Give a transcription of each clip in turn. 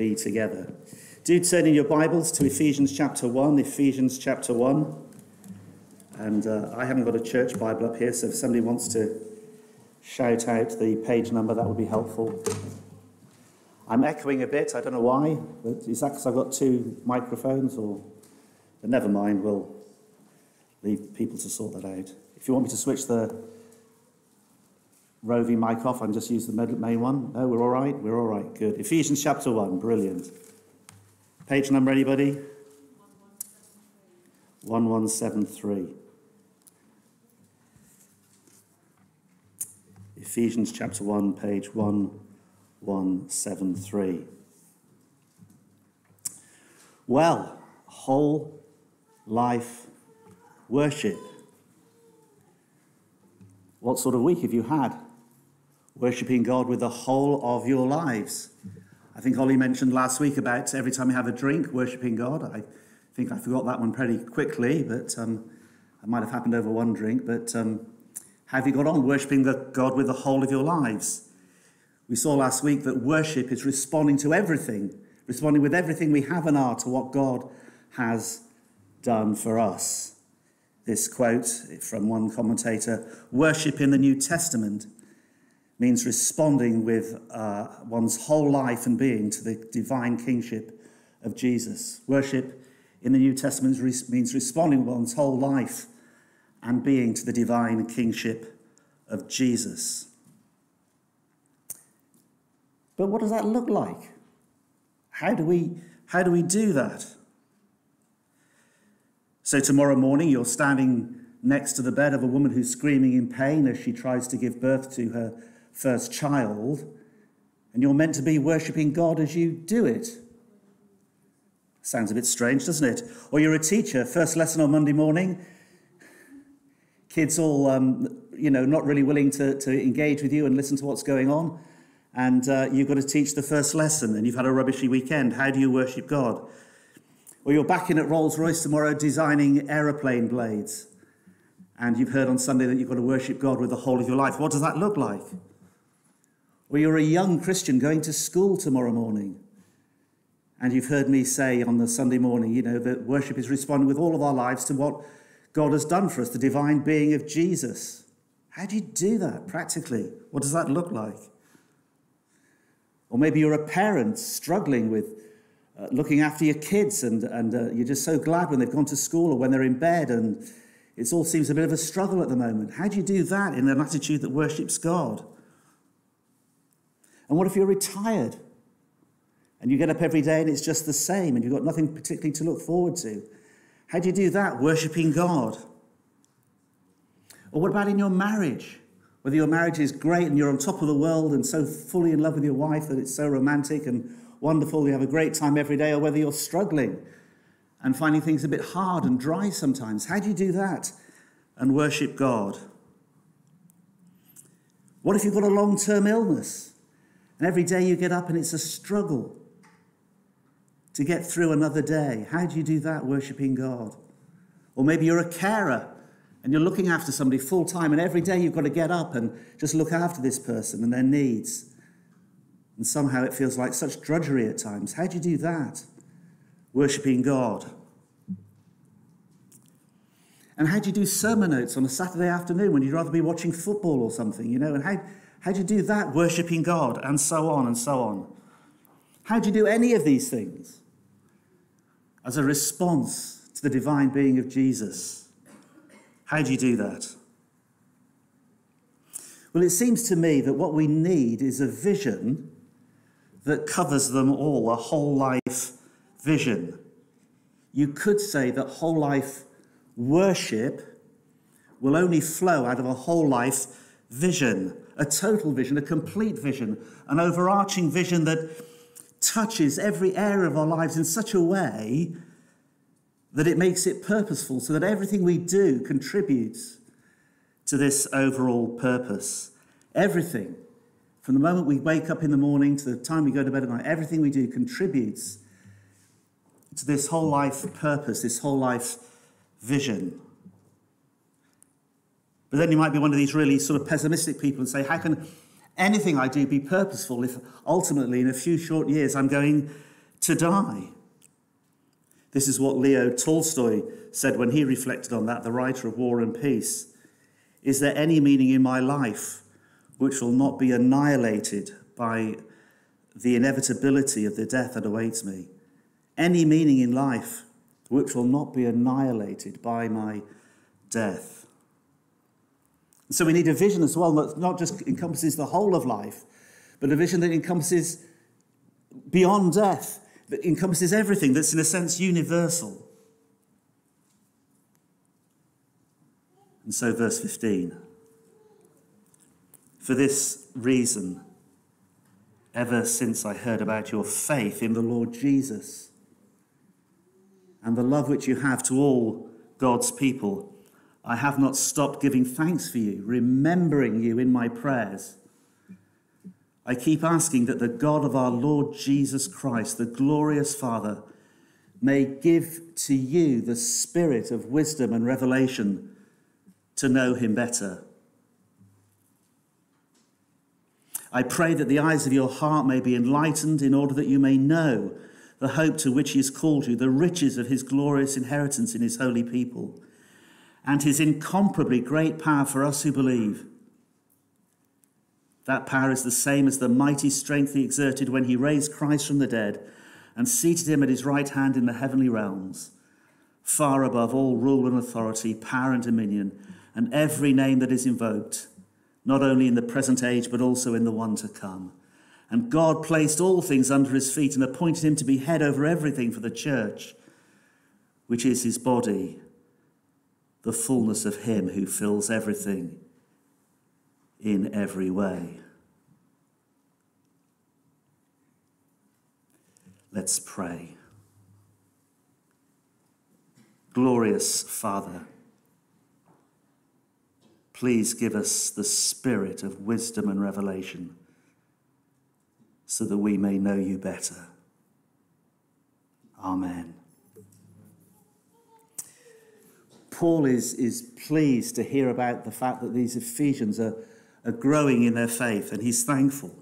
be together. Do turn in your Bibles to Ephesians chapter 1, Ephesians chapter 1. And uh, I haven't got a church Bible up here, so if somebody wants to shout out the page number, that would be helpful. I'm echoing a bit, I don't know why, is that because I've got two microphones or. But never mind, we'll leave people to sort that out. If you want me to switch the roving mic off and just use the main one, no, we're all right? We're all right, good. Ephesians chapter 1, brilliant. Page number, anybody? 1173. Ephesians chapter 1, page 1173. Well, whole life worship. What sort of week have you had? Worshipping God with the whole of your lives. I think Ollie mentioned last week about every time you have a drink, worshipping God. I think I forgot that one pretty quickly, but um, it might have happened over one drink. But um, have you got on worshipping the God with the whole of your lives? We saw last week that worship is responding to everything, responding with everything we have and are to what God has done for us. This quote from one commentator worship in the New Testament means responding with uh, one's whole life and being to the divine kingship of Jesus. Worship in the New Testament means responding with one's whole life and being to the divine kingship of Jesus. But what does that look like? How do we, how do, we do that? So, tomorrow morning, you're standing next to the bed of a woman who's screaming in pain as she tries to give birth to her first child, and you're meant to be worshipping God as you do it. Sounds a bit strange, doesn't it? Or you're a teacher, first lesson on Monday morning, kids all, um, you know, not really willing to, to engage with you and listen to what's going on. And uh, you've got to teach the first lesson, and you've had a rubbishy weekend. How do you worship God? Or you're back in at Rolls Royce tomorrow designing aeroplane blades. And you've heard on Sunday that you've got to worship God with the whole of your life. What does that look like? Or you're a young Christian going to school tomorrow morning. And you've heard me say on the Sunday morning, you know, that worship is responding with all of our lives to what God has done for us, the divine being of Jesus. How do you do that practically? What does that look like? Or maybe you're a parent struggling with uh, looking after your kids, and, and uh, you're just so glad when they've gone to school or when they're in bed, and it all seems a bit of a struggle at the moment. How do you do that in an attitude that worships God? And what if you're retired and you get up every day and it's just the same and you've got nothing particularly to look forward to? How do you do that? Worshipping God. Or what about in your marriage? Whether your marriage is great and you're on top of the world and so fully in love with your wife that it's so romantic and wonderful, you have a great time every day, or whether you're struggling and finding things a bit hard and dry sometimes. How do you do that and worship God? What if you've got a long term illness and every day you get up and it's a struggle to get through another day? How do you do that worshiping God? Or maybe you're a carer and you're looking after somebody full time, and every day you've got to get up and just look after this person and their needs. And somehow it feels like such drudgery at times. How do you do that? Worshipping God. And how do you do sermon notes on a Saturday afternoon when you'd rather be watching football or something, you know? And how, how do you do that? Worshipping God, and so on and so on. How do you do any of these things as a response to the divine being of Jesus? How do you do that? Well, it seems to me that what we need is a vision that covers them all, a whole life vision. You could say that whole life worship will only flow out of a whole life vision, a total vision, a complete vision, an overarching vision that touches every area of our lives in such a way that it makes it purposeful so that everything we do contributes to this overall purpose. Everything from the moment we wake up in the morning to the time we go to bed at night, everything we do contributes to this whole life purpose, this whole life vision. But then you might be one of these really sort of pessimistic people and say, How can anything I do be purposeful if ultimately in a few short years I'm going to die. This is what Leo Tolstoy said when he reflected on that, the writer of War and Peace. Is there any meaning in my life which will not be annihilated by the inevitability of the death that awaits me? Any meaning in life which will not be annihilated by my death? So we need a vision as well that not just encompasses the whole of life, but a vision that encompasses beyond death that encompasses everything, that's in a sense universal. And so, verse 15 For this reason, ever since I heard about your faith in the Lord Jesus and the love which you have to all God's people, I have not stopped giving thanks for you, remembering you in my prayers. I keep asking that the God of our Lord Jesus Christ, the glorious Father, may give to you the spirit of wisdom and revelation to know him better. I pray that the eyes of your heart may be enlightened in order that you may know the hope to which he has called you, the riches of his glorious inheritance in his holy people, and his incomparably great power for us who believe that power is the same as the mighty strength he exerted when he raised Christ from the dead and seated him at his right hand in the heavenly realms, far above all rule and authority, power and dominion, and every name that is invoked, not only in the present age, but also in the one to come. And God placed all things under his feet and appointed him to be head over everything for the church, which is his body, the fullness of him who fills everything in every way. Let's pray. Glorious Father, please give us the spirit of wisdom and revelation so that we may know you better. Amen. Paul is, is pleased to hear about the fact that these Ephesians are are growing in their faith, and he's thankful.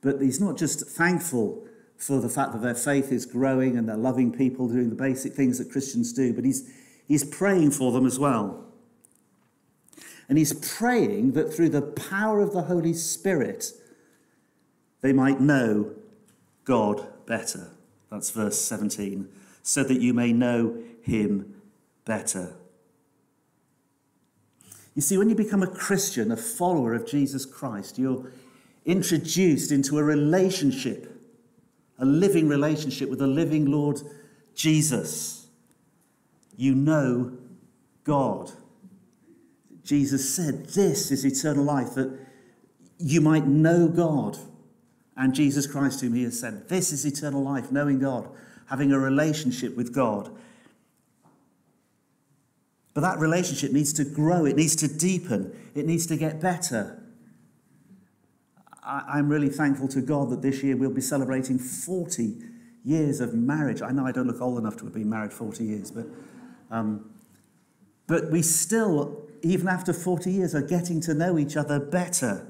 But he's not just thankful for the fact that their faith is growing and they're loving people, doing the basic things that Christians do, but he's, he's praying for them as well. And he's praying that through the power of the Holy Spirit, they might know God better. That's verse 17. So that you may know him better. You see, when you become a Christian, a follower of Jesus Christ, you're introduced into a relationship, a living relationship with the living Lord Jesus. You know God. Jesus said, This is eternal life, that you might know God. And Jesus Christ, whom he has sent, this is eternal life, knowing God, having a relationship with God. But that relationship needs to grow, it needs to deepen, it needs to get better. I, am really thankful to God that this year we'll be celebrating 40 years of marriage. I know I don't look old enough to have been married 40 years, but, um, but we still, even after 40 years, are getting to know each other better.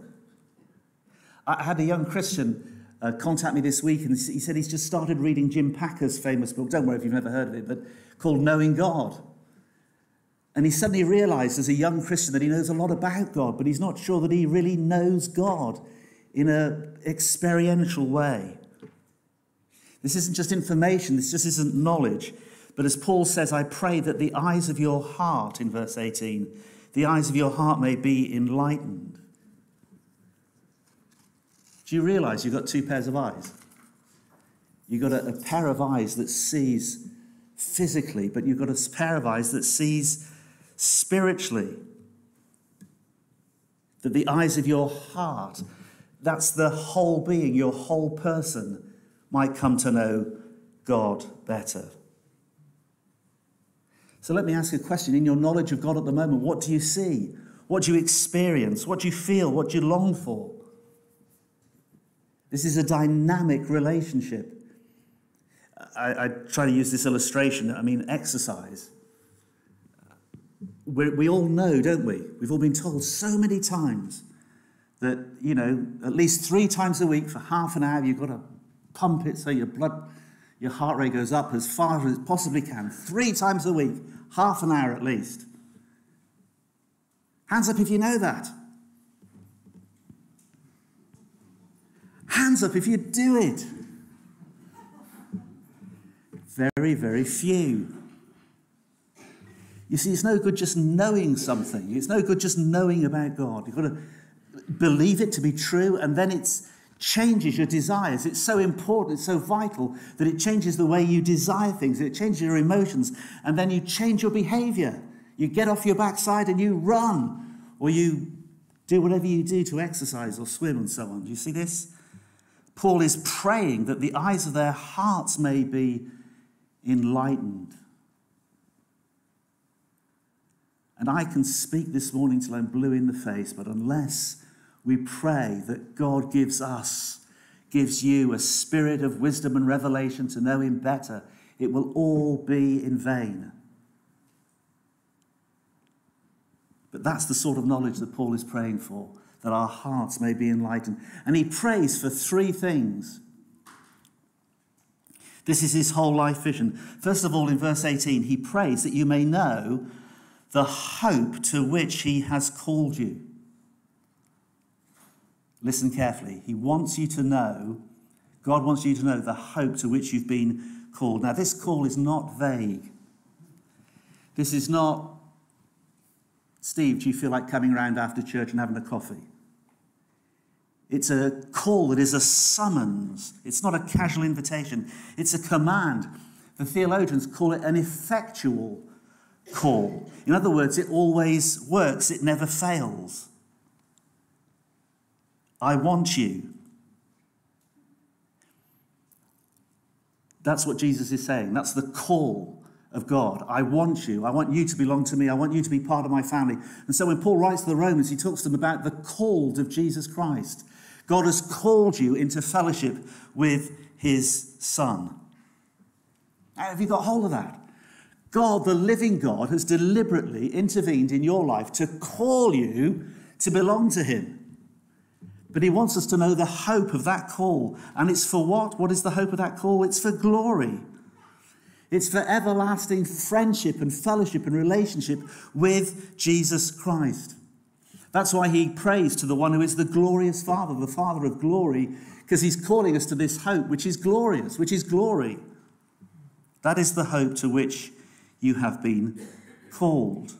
I had a young Christian uh, contact me this week, and he said he's just started reading Jim Packer's famous book. Don't worry if you've never heard of it, but called Knowing God. And he suddenly realized as a young Christian that he knows a lot about God, but he's not sure that he really knows God in an experiential way. This isn't just information, this just isn't knowledge. But as Paul says, I pray that the eyes of your heart, in verse 18, the eyes of your heart may be enlightened. Do you realize you've got two pairs of eyes? You've got a, a pair of eyes that sees physically, but you've got a pair of eyes that sees spiritually. That the eyes of your heart, that's the whole being, your whole person, might come to know God better. So let me ask you a question. In your knowledge of God at the moment, what do you see? What do you experience? What do you feel? What do you long for? This is a dynamic relationship. I, I try to use this illustration. I mean, exercise we we all know, don't we? We've all been told so many times that, you know, at least three times a week for half an hour, you've got to pump it so your blood, your heart rate goes up as far as it possibly can, three times a week, half an hour at least. Hands up if you know that. Hands up if you do it. Very, very few. You see, it's no good just knowing something. It's no good just knowing about God. You've got to believe it to be true, and then it changes your desires. It's so important, it's so vital that it changes the way you desire things, it changes your emotions, and then you change your behavior. You get off your backside and you run, or you do whatever you do to exercise or swim and so on. Do you see this? Paul is praying that the eyes of their hearts may be enlightened. And I can speak this morning till I'm blue in the face, but unless we pray that God gives us, gives you a spirit of wisdom and revelation to know Him better, it will all be in vain. But that's the sort of knowledge that Paul is praying for, that our hearts may be enlightened. And he prays for three things. This is his whole life vision. First of all, in verse 18, he prays that you may know the hope to which he has called you. Listen carefully. He wants you to know, God wants you to know the hope to which you've been called. Now, this call is not vague. This is not, Steve, do you feel like coming around after church and having a coffee? It's a call that is a summons. It's not a casual invitation. It's a command. The theologians call it an effectual call. In other words, it always works, it never fails. I want you. That's what Jesus is saying. That's the call of God. I want you. I want you to belong to me. I want you to be part of my family. And so when Paul writes to the Romans, he talks to them about the called of Jesus Christ. God has called you into fellowship with his Son. Have you got hold of that? God, the living God, has deliberately intervened in your life to call you to belong to Him. But He wants us to know the hope of that call. And it's for what? What is the hope of that call? It's for glory. It's for everlasting friendship and fellowship and relationship with Jesus Christ. That's why he prays to the one who is the glorious Father, the Father of glory, because he's calling us to this hope, which is glorious, which is glory. That is the hope to which you have been called.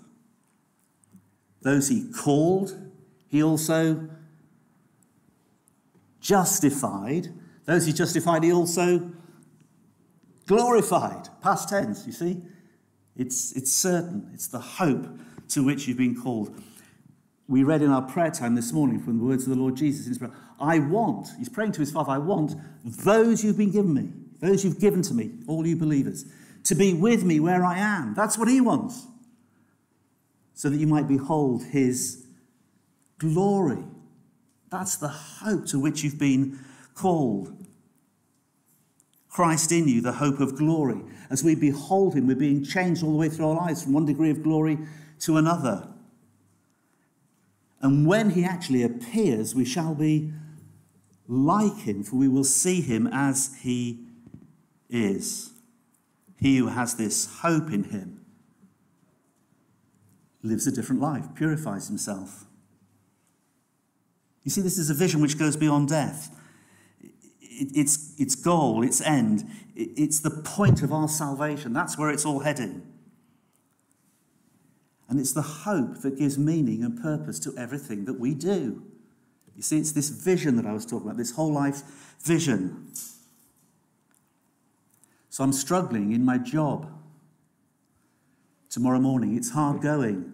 Those he called, he also justified. Those he justified, he also glorified. Past tense, you see? It's, it's certain. It's the hope to which you've been called. We read in our prayer time this morning from the words of the Lord Jesus in his prayer, I want, he's praying to his Father, I want those you've been given me, those you've given to me, all you believers, to be with me where I am. That's what he wants. So that you might behold his glory. That's the hope to which you've been called. Christ in you, the hope of glory. As we behold him, we're being changed all the way through our lives from one degree of glory to another. And when he actually appears, we shall be like him, for we will see him as he is. He who has this hope in him lives a different life, purifies himself. You see, this is a vision which goes beyond death. Its, its goal, its end, it's the point of our salvation. That's where it's all heading. And it's the hope that gives meaning and purpose to everything that we do. You see, it's this vision that I was talking about, this whole life vision. So I'm struggling in my job. Tomorrow morning, it's hard going.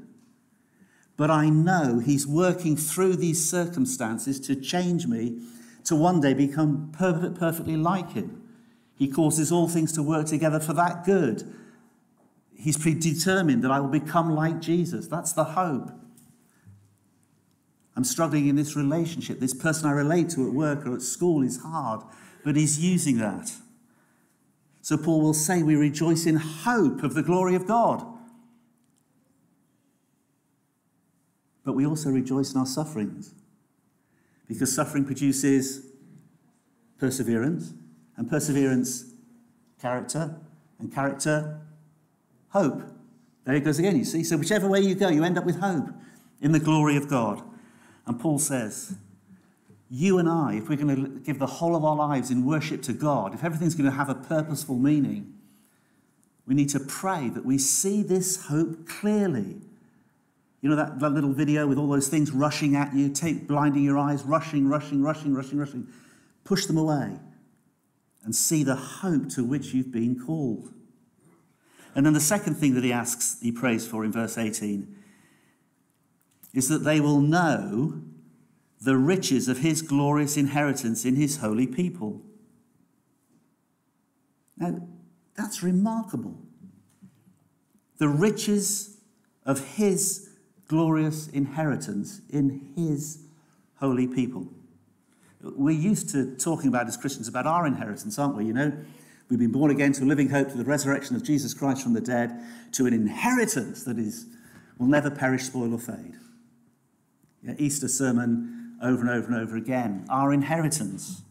But I know He's working through these circumstances to change me to one day become perfectly like Him. He causes all things to work together for that good. He's predetermined that I will become like Jesus. That's the hope. I'm struggling in this relationship. This person I relate to at work or at school is hard, but He's using that. So Paul will say, We rejoice in hope of the glory of God. But we also rejoice in our sufferings because suffering produces perseverance, and perseverance, character, and character, hope. There it goes again, you see. So, whichever way you go, you end up with hope in the glory of God. And Paul says, you and I, if we're going to give the whole of our lives in worship to God, if everything's going to have a purposeful meaning, we need to pray that we see this hope clearly. You know that, that little video with all those things rushing at you, tape blinding your eyes, rushing, rushing, rushing, rushing, rushing. Push them away and see the hope to which you've been called. And then the second thing that he asks, he prays for in verse 18, is that they will know the riches of his glorious inheritance in his holy people. Now, that's remarkable. The riches of his glorious inheritance in his holy people. We're used to talking about as Christians about our inheritance, aren't we? You know, we've been born again to a living hope, to the resurrection of Jesus Christ from the dead, to an inheritance that is will never perish, spoil, or fade. Yeah, Easter sermon over and over and over again. Our inheritance.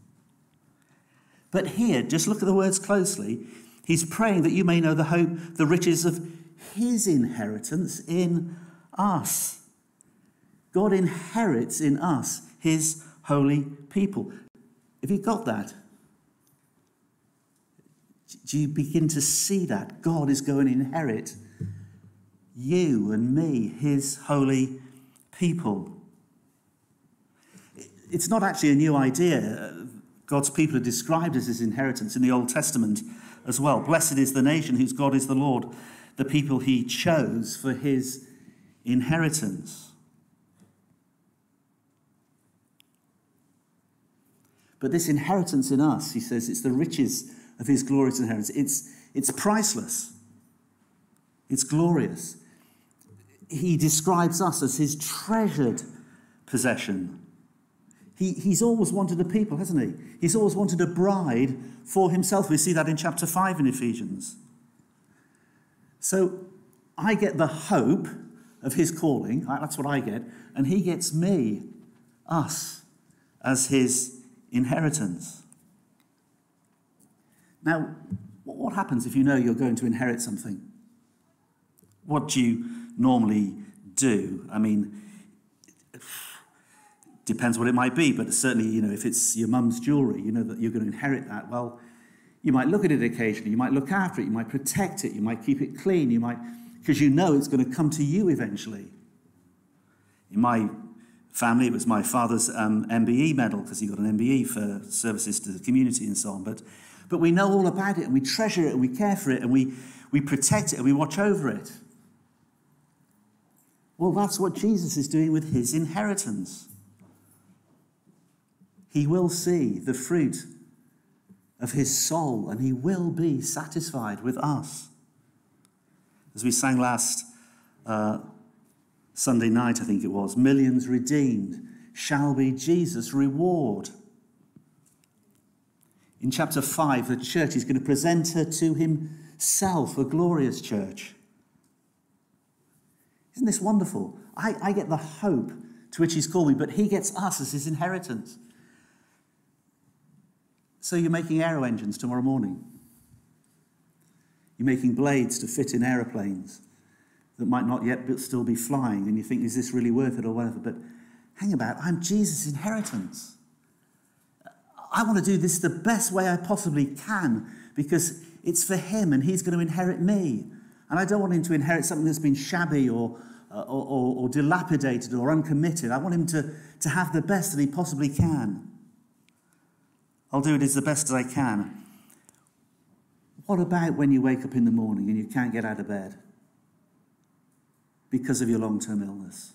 But here, just look at the words closely. He's praying that you may know the hope, the riches of his inheritance in us. God inherits in us his holy people. Have you got that? Do you begin to see that? God is going to inherit you and me, his holy people. It's not actually a new idea. God's people are described as his inheritance in the Old Testament as well. Blessed is the nation whose God is the Lord, the people he chose for his inheritance. But this inheritance in us, he says, it's the riches of his glorious inheritance. It's, it's priceless, it's glorious. He describes us as his treasured possession. He, he's always wanted a people, hasn't he? He's always wanted a bride for himself. We see that in chapter 5 in Ephesians. So I get the hope of his calling, that's what I get, and he gets me, us, as his inheritance. Now, what happens if you know you're going to inherit something? What do you normally do? I mean, depends what it might be, but certainly, you know, if it's your mum's jewelry, you know that you're going to inherit that. Well, you might look at it occasionally, you might look after it, you might protect it, you might keep it clean, you might, because you know it's going to come to you eventually. In my family, it was my father's um, MBE medal because he got an MBE for services to the community and so on. But, but we know all about it and we treasure it and we care for it and we, we protect it and we watch over it. Well, that's what Jesus is doing with his inheritance he will see the fruit of his soul and he will be satisfied with us. As we sang last uh, Sunday night, I think it was, millions redeemed shall be Jesus' reward. In chapter 5, the church is going to present her to himself, a glorious church. Isn't this wonderful? I, I get the hope to which he's called me, but he gets us as his inheritance. So you're making aero engines tomorrow morning. You're making blades to fit in aeroplanes that might not yet but still be flying, and you think, is this really worth it or whatever? But hang about, I'm Jesus' inheritance. I want to do this the best way I possibly can because it's for him and he's going to inherit me. And I don't want him to inherit something that's been shabby or, uh, or, or, or dilapidated or uncommitted. I want him to, to have the best that he possibly can. I'll do it as the best as I can. What about when you wake up in the morning and you can't get out of bed because of your long term illness?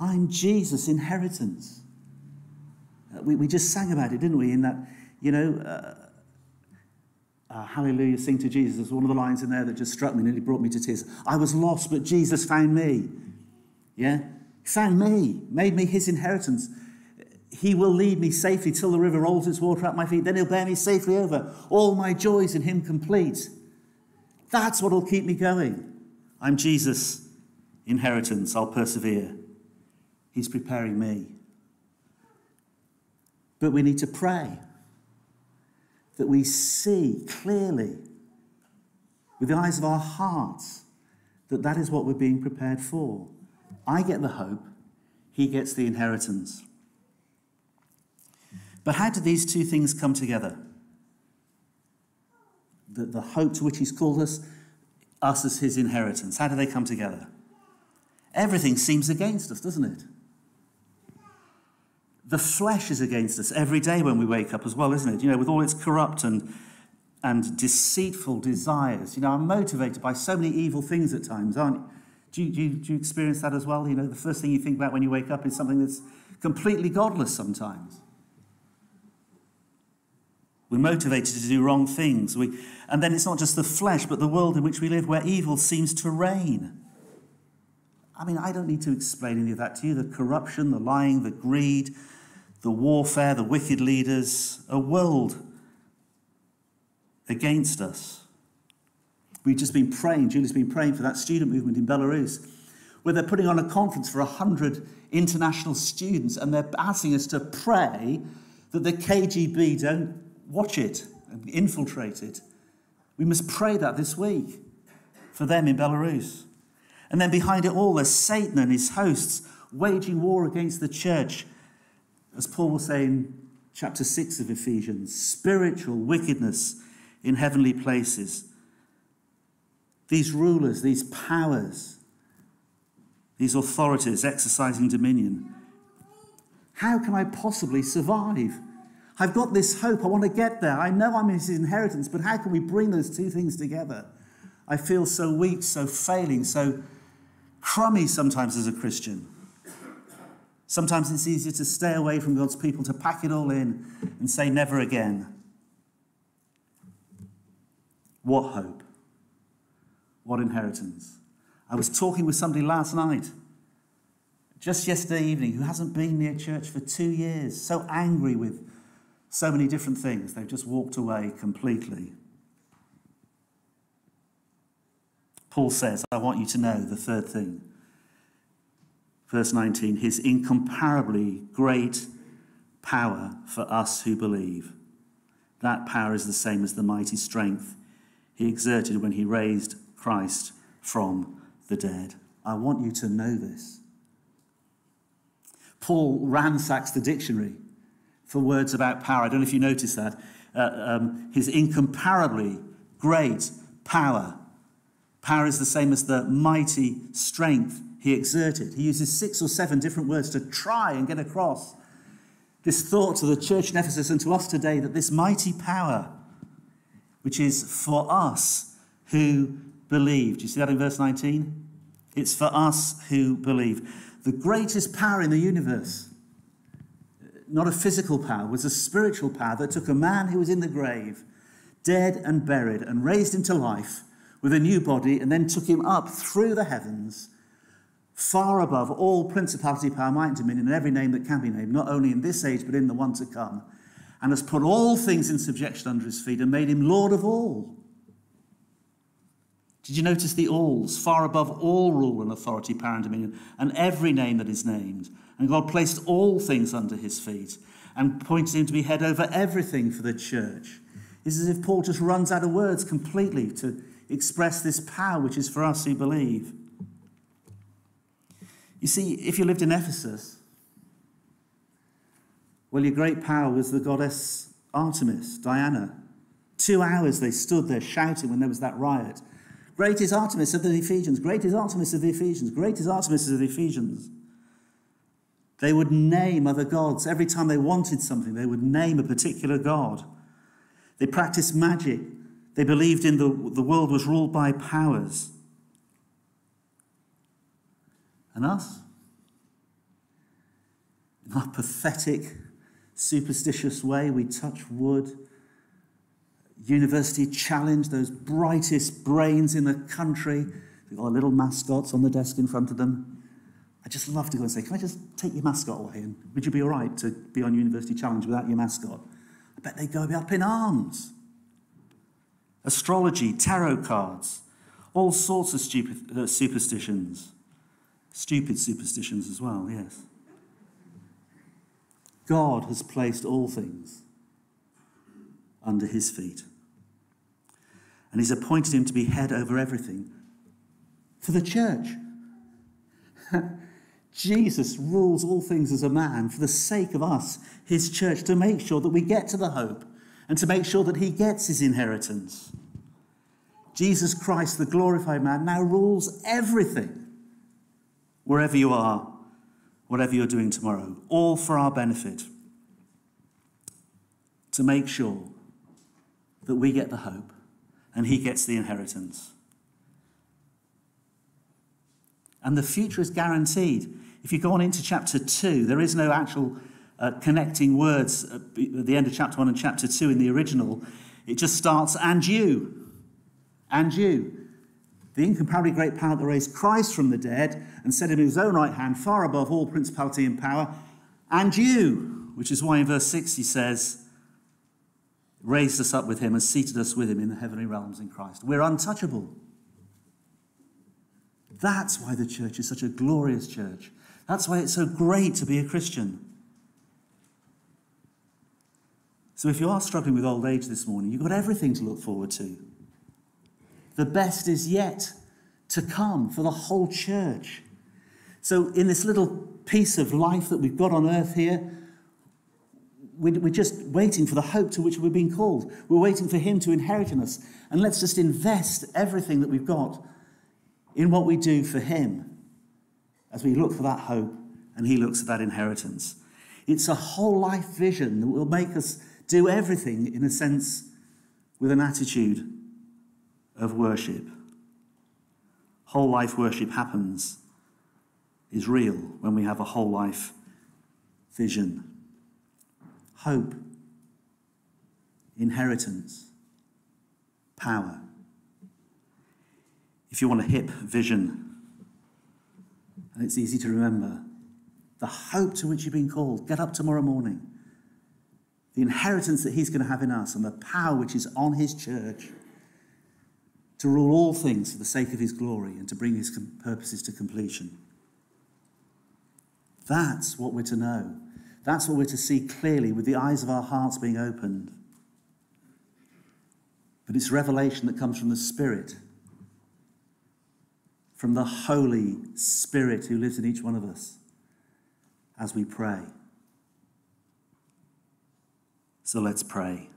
I'm Jesus' inheritance. Uh, we, we just sang about it, didn't we? In that, you know, uh, uh, Hallelujah, sing to Jesus. There's one of the lines in there that just struck me and nearly brought me to tears. I was lost, but Jesus found me. Yeah? He found me, made me his inheritance. He will lead me safely till the river rolls its water at my feet. Then he'll bear me safely over. All my joys in him complete. That's what will keep me going. I'm Jesus' inheritance. I'll persevere. He's preparing me. But we need to pray. that we see clearly with the eyes of our hearts that that is what we're being prepared for. I get the hope, he gets the inheritance. But how do these two things come together? The, the hope to which he's called us, us as his inheritance. How do they come together? Everything seems against us, doesn't it? The flesh is against us every day when we wake up as well, isn't it? You know, with all its corrupt and, and deceitful desires. You know, I'm motivated by so many evil things at times, aren't you? Do you, do, you, do you experience that as well? You know, the first thing you think about when you wake up is something that's completely godless sometimes. We're motivated to do wrong things. We, and then it's not just the flesh, but the world in which we live where evil seems to reign. I mean, I don't need to explain any of that to you the corruption, the lying, the greed, the warfare, the wicked leaders, a world against us. We've just been praying, Julie's been praying for that student movement in Belarus, where they're putting on a conference for 100 international students and they're asking us to pray that the KGB don't watch it and infiltrate it. We must pray that this week for them in Belarus. And then behind it all, there's Satan and his hosts waging war against the church. As Paul will say in chapter 6 of Ephesians spiritual wickedness in heavenly places. These rulers, these powers, these authorities exercising dominion. How can I possibly survive? I've got this hope. I want to get there. I know I'm his inheritance, but how can we bring those two things together? I feel so weak, so failing, so crummy sometimes as a Christian. Sometimes it's easier to stay away from God's people, to pack it all in and say never again. What hope? What inheritance? I was talking with somebody last night, just yesterday evening, who hasn't been near church for two years, so angry with so many different things. They've just walked away completely. Paul says, I want you to know the third thing. Verse 19, his incomparably great power for us who believe. That power is the same as the mighty strength he exerted when he raised Christ from the dead. I want you to know this. Paul ransacks the dictionary for words about power. I don't know if you noticed that. Uh, um, his incomparably great power. Power is the same as the mighty strength he exerted. He uses six or seven different words to try and get across this thought to the church in Ephesus and to us today that this mighty power, which is for us who believe. Do you see that in verse 19? It's for us who believe. The greatest power in the universe not a physical power, was a spiritual power that took a man who was in the grave, dead and buried, and raised him to life with a new body, and then took him up through the heavens, far above all principality, power, might, and dominion, and every name that can be named, not only in this age, but in the one to come, and has put all things in subjection under his feet and made him Lord of all. Did you notice the alls, far above all rule and authority, power, and dominion, and every name that is named? And God placed all things under his feet and pointed him to be head over everything for the church. It's as if Paul just runs out of words completely to express this power which is for us who believe. You see, if you lived in Ephesus, well, your great power was the goddess Artemis, Diana. Two hours they stood there shouting when there was that riot. Great is Artemis of the Ephesians, great is Artemis of the Ephesians, great is Artemis of the Ephesians. They would name other gods. Every time they wanted something, they would name a particular god. They practiced magic. They believed in the, the world was ruled by powers. And us? In our pathetic, superstitious way, we touch wood. University challenge, those brightest brains in the country. They've got little mascots on the desk in front of them. I just love to go and say, Can I just take your mascot away? And would you be all right to be on University Challenge without your mascot? I bet they'd go up in arms. Astrology, tarot cards, all sorts of stupid uh, superstitions. Stupid superstitions as well, yes. God has placed all things under his feet. And he's appointed him to be head over everything for the church. Jesus rules all things as a man for the sake of us, his church, to make sure that we get to the hope and to make sure that he gets his inheritance. Jesus Christ, the glorified man, now rules everything, wherever you are, whatever you're doing tomorrow, all for our benefit, to make sure that we get the hope and he gets the inheritance. And the future is guaranteed. If you go on into chapter 2, there is no actual uh, connecting words at the end of chapter 1 and chapter 2 in the original. It just starts, and you, and you. The incomparably great power that raised Christ from the dead and set him in his own right hand, far above all principality and power, and you, which is why in verse 6 he says, raised us up with him and seated us with him in the heavenly realms in Christ. We're untouchable. That's why the church is such a glorious church. That's why it's so great to be a Christian. So, if you are struggling with old age this morning, you've got everything to look forward to. The best is yet to come for the whole church. So, in this little piece of life that we've got on earth here, we're just waiting for the hope to which we've been called. We're waiting for Him to inherit in us. And let's just invest everything that we've got in what we do for Him as we look for that hope and He looks at that inheritance. It's a whole life vision that will make us do everything, in a sense, with an attitude of worship. Whole life worship happens, is real when we have a whole life vision. Hope, inheritance, power. If you want a hip vision, and it's easy to remember, the hope to which you've been called, get up tomorrow morning. The inheritance that he's going to have in us and the power which is on his church to rule all things for the sake of his glory and to bring his purposes to completion. That's what we're to know. That's what we're to see clearly with the eyes of our hearts being opened. But it's revelation that comes from the Spirit from the Holy Spirit who lives in each one of us as we pray. So let's pray.